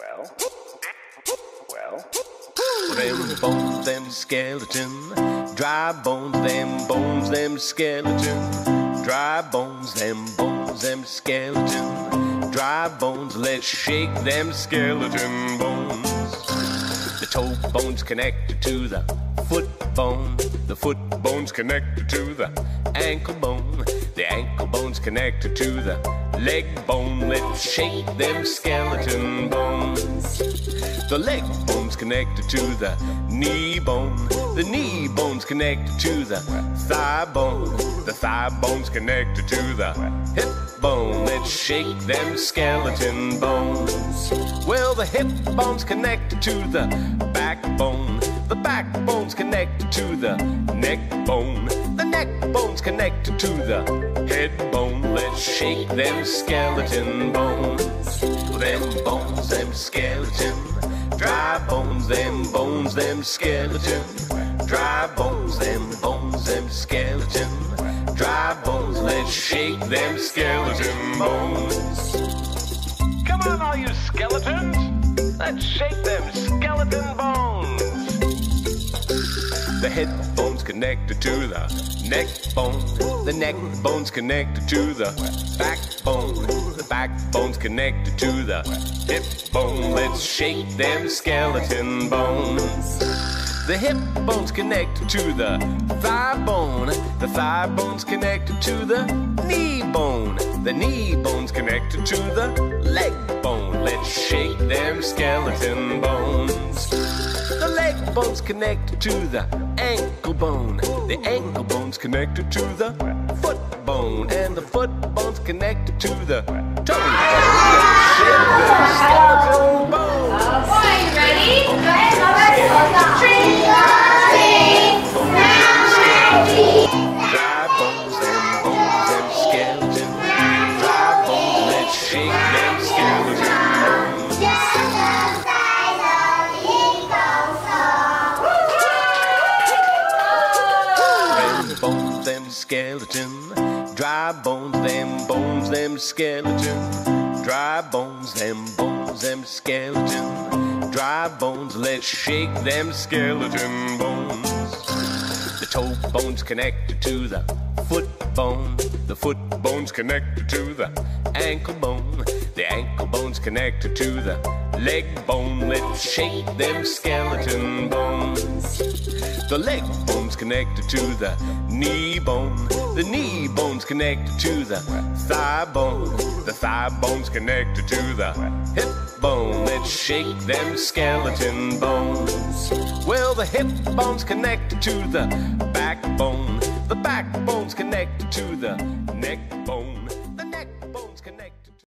Well, well, Them bones, them skeleton. Dry bones, them bones, them skeleton. Dry bones, them bones, them skeleton. Dry bones, let's shake them skeleton bones. The toe bone's connected to the foot bone. The foot bone's connected to the ankle bone. The ankle bone's connected to the leg bone. Let's shake them skeleton bones. The leg bone's connected to the knee bone. The knee bone's connected to the thigh bone. The thigh bone's connected to the hip bone. Let's shake them skeleton bones. Well, the hip bone's connected to the backbone. The backbone's connected to the neck bone. The neck bone's connected to the head bone. Let's shake them skeleton bones. Them bones, them skeleton. Dry bones, them bones, them skeleton. Dry bones, them bones, them skeleton. Dry bones, let's shake them skeleton bones. come on, all you skeletons. Let's shake them skeleton bones. The head bone's connected to the neck bone. The neck bone's connected to the backbone. The backbone's connected to the hip bone. Let's shake them skeleton bones. The hip bone's connected to the thigh bone. The thigh bone's connected to the knee bone. The knee bone's connected to the leg bone. Let's shake them skeleton bones. The bone's connected to the ankle bone. The ankle bone's connected to the foot bone. And the foot bone's connected to the toe bone. Let's skeleton bones. Are you ready? Go ahead, Robert. Three, four, Dry skeleton. Dry bones, them bones, them skeleton. Dry bones, them bones, them skeleton. Dry bones, let's shake them skeleton bones. The toe bone's connected to the foot bone. The foot bone's connected to the ankle bone. The ankle bone's connected to the leg bone. Let's shake them skeleton bones. The leg bone's connected to the knee bone. The knee bone's connected to the thigh bone. The thigh bone's connected to the hip bone. Let's shake them skeleton bones. Well, the hip bone's connected to the backbone. The backbone's connected to the neck bone.